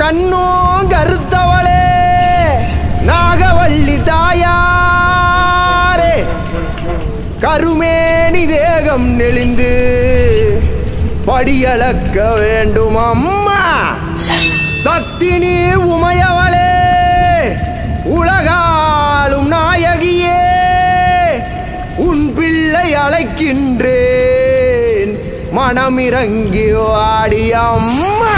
கண்ணோ கருத்தவளே நாகவள்ளி தாயாரே கருமேனி தேகம் நெளிந்து படியளக்க வேண்டும் அம்மா சக்தி நீ உமையவளே உலகாலும் நாயகியே உன் பிள்ளை அழைக்கின்றேன். மனமிறங்கி வாடி அம்மா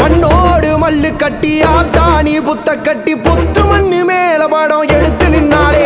மண்ணோடு மல்லு கட்டி ஆத்தாணி புத்த கட்டி புத்து மண்ணு மேல படம் எடுத்து நின்னாலே